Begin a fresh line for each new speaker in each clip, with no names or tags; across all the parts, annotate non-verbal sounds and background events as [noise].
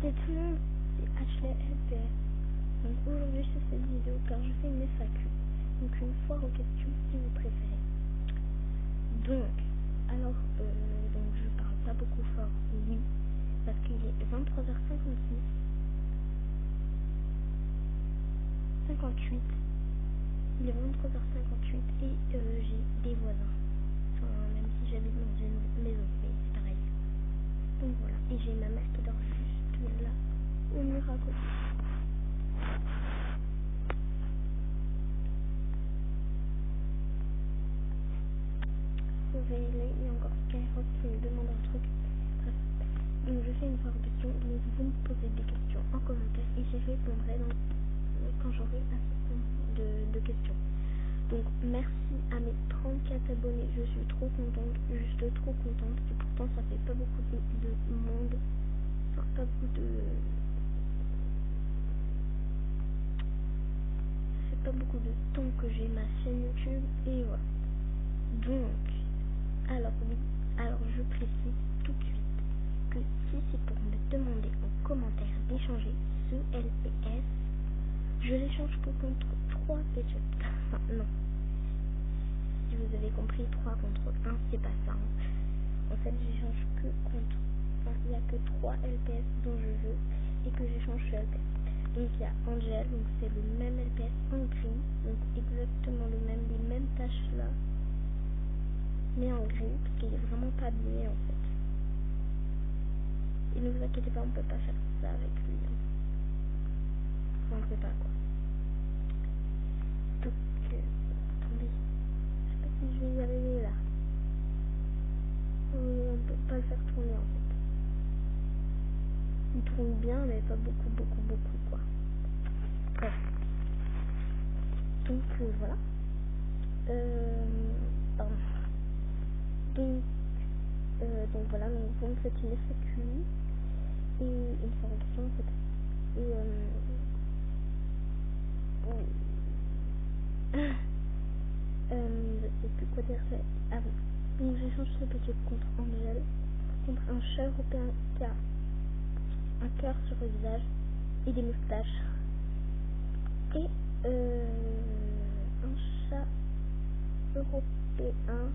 C'est Ashley LPS. Donc aujourd'hui je fais cette vidéo car je fais une FAQ. Donc une foire aux questions si vous préférez. Donc, alors, euh, donc je parle pas beaucoup fort, oui, parce qu'il est 23h56, 58, il est 23h58 et euh, j'ai des voisins. Enfin, même si j'habite dans une maison, mais c'est pareil. Donc voilà, et j'ai ma mère qui dort juste là, au mur à côté. Il y a encore Skyrock qui me demande un truc. Donc je fais une fois question, donc vous me posez des questions en commentaire et j'y répondrai quand j'aurai assez de, de questions. Donc merci à mes 34 abonnés, je suis trop contente, juste trop contente et pourtant ça fait pas beaucoup de monde, enfin pas beaucoup de... Pas beaucoup de temps que j'ai ma chaîne YouTube et voilà. Donc, alors oui, alors je précise tout de suite que si c'est pour me demander en commentaire d'échanger ce LPS, je l'échange que contre 3 pétioles. [laughs] Enfin, non. Si vous avez compris, 3 contre 1, c'est pas ça. hein. En fait, j'échange que contre. Il n'y a que 3 LPS dont je veux et que j'échange ce LPS. Donc il y a Angel, donc c'est le même LPS en gris, donc exactement le même, les mêmes tâches là, mais en gris, parce qu'il est vraiment pas abîmé en fait. Et ne vous inquiétez pas, on peut pas faire ça avec lui. hein. On peut pas quoi euh, attendez, je sais pas si je vais y arriver là. Euh, on peut pas le faire tourner en fait. Il tourne bien, mais pas beaucoup, beaucoup, beaucoup quoi. Euh, voilà. Euh, pardon. Donc, euh, donc voilà, donc vous me faites une FAQ et une formation en fait. Et euh, [laughs] euh, je sais plus quoi dire. Ah oui. Donc j'échange ce petit contre Angel contre un chat européen qui a un cœur sur le visage et des moustaches. Et euh, un chat européen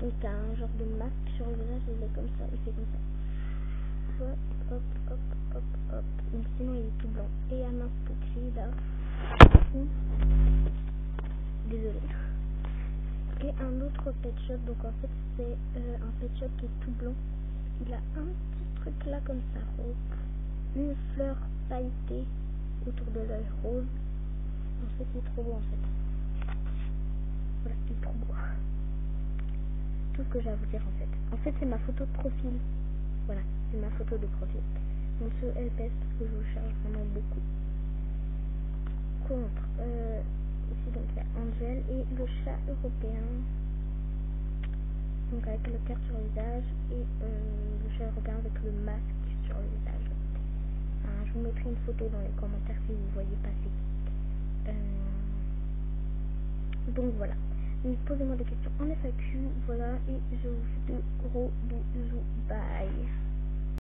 donc un genre de masque sur le visage, il est comme ça, il fait comme ça. Hop, hop, hop, hop, hop. Donc sinon il est tout blanc. Et un masque là. Désolé. Et un autre pet shop, donc en fait c'est euh, un pet shop qui est tout blanc. Il a un petit truc là comme ça. Une fleur pailletée autour de l'œil rose. En fait il est trop beau en fait. Voilà, il est trop beau. Tout ce que j'ai à vous dire en fait. En fait c'est ma photo de profil. Voilà, c'est ma photo de profil. Donc ce LPS que je vous cherche vraiment beaucoup. Contre, euh, ici donc il y a Angel et le chat européen. Donc avec le cœur sur le visage et le chat européen avec le masque sur le visage. Enfin, je vous mettrai une photo dans les commentaires si vous voyez passer. Euh, donc voilà. Posez-moi des questions en FAQ, voilà, et je vous fais de gros bisous. Bye.